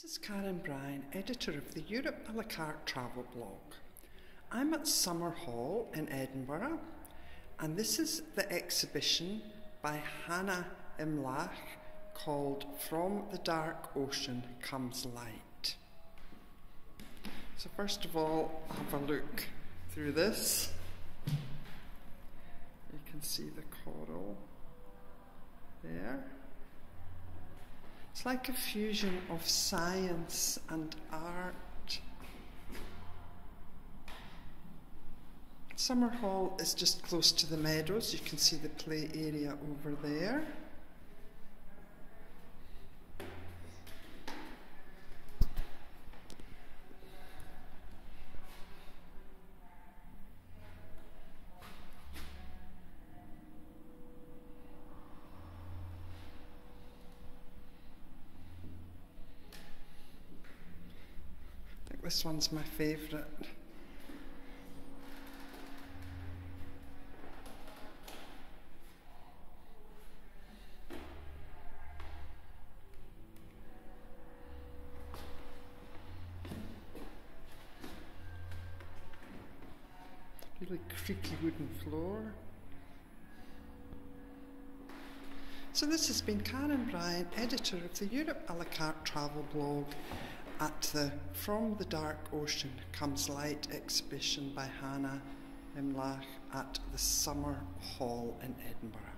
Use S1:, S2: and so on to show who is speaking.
S1: This is Karen Bryan, editor of the Europe a la carte travel blog. I'm at Summerhall in Edinburgh, and this is the exhibition by Hannah Imlach called From the Dark Ocean Comes Light. So, first of all, have a look through this. You can see the coral there. It's like a fusion of science and art. Summerhall is just close to the meadows. You can see the play area over there. This one's my favourite. Really creaky wooden floor. So this has been Karen Bryan, editor of the Europe a la carte travel blog at the From the Dark Ocean Comes Light exhibition by Hannah Imlach at the Summer Hall in Edinburgh.